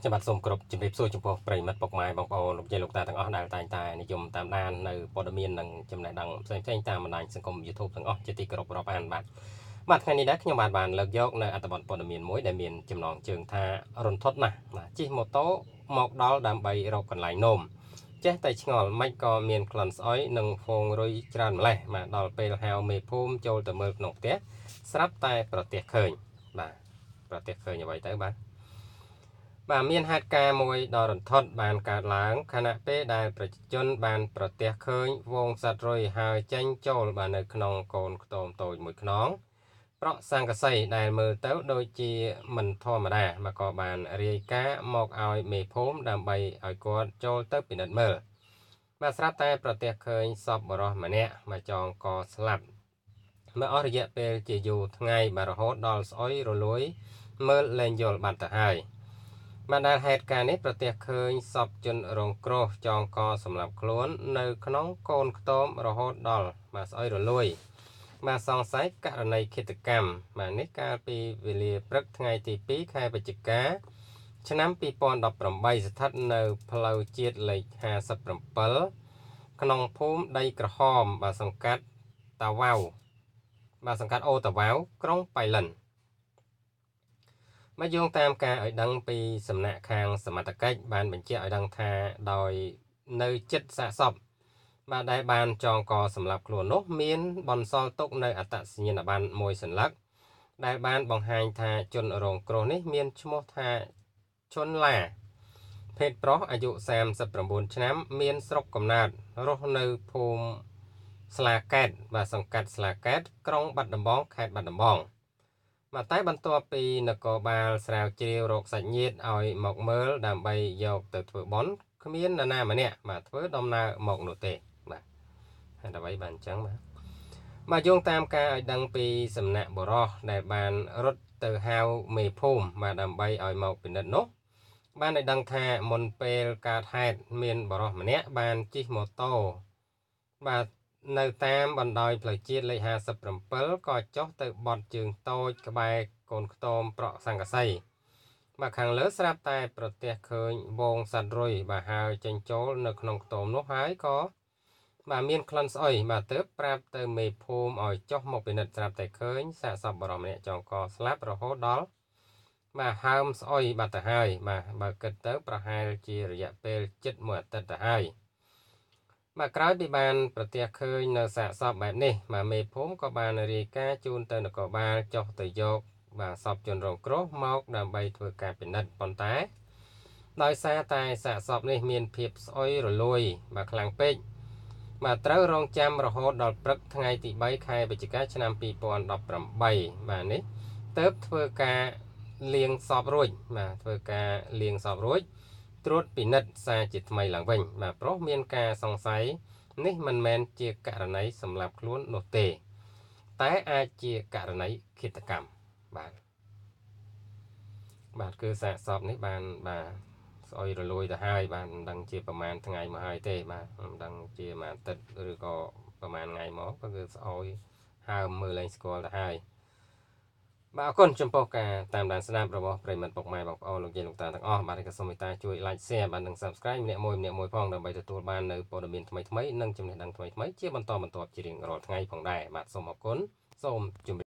ខ្ញុំបាទសូមគោរពជំរាបសួរចំពោះប្រិយមិត្តពុកម៉ែបងប្អូនលោកយាយលោកតាទាំងអស់ដែលតែងតែនិយមតាមដាននៅព័ត៌មាននិងចំណេះដឹងផ្សេងៗតាមបណ្ដាញសង្គម YouTube ទាំងអស់ជាទីគោរពរាប់អានបាទបាទថ្ងៃនេះដែរខ្ញុំបាទបានលើកយកនៅអត្ថបទព័ត៌មានមួយដែលមានចំណងជើងថារន្ធត់ណាស់បាទជិះម៉ូតូមកដល់ដើម្បីរកកន្លែងនោមចេះតែឆ្ងល់មិនក៏មានក្លិនស្អុយនិងហ្វូងរុយច្រើនម្លេះបាទដល់ពេលហៅមេភូមិចូលទៅមើលក្នុងផ្ទះស្រាប់តែប្រទះឃើញបាទប្រទះឃើញអ្វីទៅបាទ បាទមានហេតុការណ៍មួយដ៏រន្ធត់បានកើតឡើងខណៈពេលដែលប្រជាជនបានប្រទះឃើញវងសត្វរុយហើរចេញចូលបាទនៅក្នុងកូនខ្ទមតូចមួយខ្នងប្រក់សង្កសីដែលមើលទៅដូចជាមិនធម្មតាមកក៏បានរាយការណ៍មកឲ្យមេភូមិដើម្បីឲ្យគាត់ចូលទៅពិនិត្យមើលបាទស្រាប់តែប្រទះឃើញសពបរោះម្នាក់មកចងកស្លាប់មកអស់រយៈពេលជាយូរថ្ងៃបាទរហូតដល់ស្អុយរលួយមើលលែងយល់បាត់ទៅហើយ បានដែលហេតុការណ៍នេះប្រទះឃើញសពជនរងគ្រោះចងកសម្រាប់ខ្លួន នៅក្នុងកូនខ្ទមរហូតដល់បាទស្អុយរលួយបាទសង្ស័យករណីឃាតកម្មបាទនេះកាលពីវេលាព្រឹកថ្ងៃទី2ខែវិច្ឆិកាឆ្នាំ2018ស្ថិតនៅផ្លូវជាតិលេខ57ក្នុងភូមិដីក្រហមបាទសង្កាត់តាវ៉ៅបាទសង្កាត់អូតាវ៉ៅក្រុងបៃលិន មកយោងតាមការឲ្យដឹងពីសំណាក់ខាងសមត្ថកិច្ចបានបញ្ជាក់ឲ្យដឹងថាដោយនៅចិត្តសាកសពបាទដែលបានចងកសម្រាប់ខ្លួននោះមានបន្សល់ទុកនៅអត្តសញ្ញាណប័ណ្ណមួយសន្លឹកដែលបានបង្ហាញថាជនរងគ្រោះនេះមានឈ្មោះថាឈុនឡាភេទប្រុសអាយុ39ឆ្នាំ មានស្រុកកំណើតរស់នៅភូមិស្លាកែតបាទសង្កាត់ស្លាកែតក្រុងបាត់ដំបងខេត្តបាត់ដំបង បាទតែបន្ទាប់ពីនគរបាលស្រាវជ្រាវរកសាច់ញាតិឲ្យមកមើលដើម្បីយកទៅធ្វើបន់គ្មាននរណាម្នាក់បាទធ្វើដំណើរមកនោះទេបាទហេតុអ្វីបានអញ្ចឹងបាទបាទយោងតាមការឲ្យដឹងពីសំណាក់បរោះដែលបានរត់ទៅហៅមេភូមិបាទដើម្បីឲ្យមកពិនិត្យនោះបានឲ្យដឹងថាមុនពេលកើតហេតុមានបរោះម្នាក់បានជិះម៉ូតូបាទ នៅតាមបណ្ដោយផ្លូវជាតិលេខ57ក៏ចុះទៅបត់ជើងតូចក្បែរកូនខ្ទមប្រក់សង្កសីបាទខាងលើស្រាប់តែប្រទះឃើញវងសត្វរុយបាទហើយចេញចូលនៅក្នុងខ្ទមនោះហើយក៏បាទមានក្លិនស្អុយបាទទើបប្រាប់ទៅមេភូមិឲ្យចុះមកពិនិត្យស្រាប់តែឃើញសាកសពបរមម្នាក់ចងកស្លាប់រហូតដល់បាទហើមស្អុយបាត់ទៅហើយបាទបើគិតទៅប្រហែលជារយៈពេលជិតមួយអាទិត្យទៅហើយ បាទក្រោយពីបាន ប្រទះឃើញនៅសាកសពបែបនេះបាទមេភូមិក៏បានរាយការណ៍ជូនទៅនគរបាលចុះទៅយកបាទសពជនរងគ្រោះមកដើម្បីធ្វើការពិនិត្យប៉ុន្តែ ដោយសារតែសាកសពនេះមានភាពស្អុយរលួយបាទខ្លាំងពេកបាទត្រូវរងចាំរហូតដល់ព្រឹកថ្ងៃទី3ខែវិច្ឆិកាឆ្នាំ2018បាទនេះទៅធ្វើការលាងសពរួចបាទធ្វើការលាងសពរួច ត្រួតពិនិត្យសារជាថ្មីឡើងវិញបាទប្រុសមានការសង្ស័យនេះមិនមែនជាករណីសម្រាប់ខ្លួននោះទេ តែអាចជាករណីឃាតកម្មបាទបាទគឺសាកសពនេះបានបាទស្អុយរលួយទៅហើយបាទមិនដឹងជាប្រហែលថ្ងៃមកហើយទេបាទមិនដឹងជាមួយអាទិត្យឬក៏ប្រហែលថ្ងៃមកក៏គឺស្អុយហើមមើលលែងស្គាល់ទៅហើយ បាទអរគុណចំពោះការតាមដានស្ដាប់របស់ប្រិមិត្តពុកម៉ែបងប្អូនលោកយាយលោកតាទាំងអស់បាទក៏សូមមេត្តាជួយ like share បាទនិង subscribe ម្នាក់មួយម្នាក់មួយផងដើម្បីទទួលបាននៅព័ត៌មានថ្មីៗនិងចំណេះដឹងថ្មីៗជាបន្តបន្ទាប់ជារៀងរាល់ថ្ងៃផងដែរបាទសូមអរគុណសូមជម្រាប